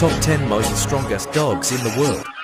top 10 most strongest dogs in the world.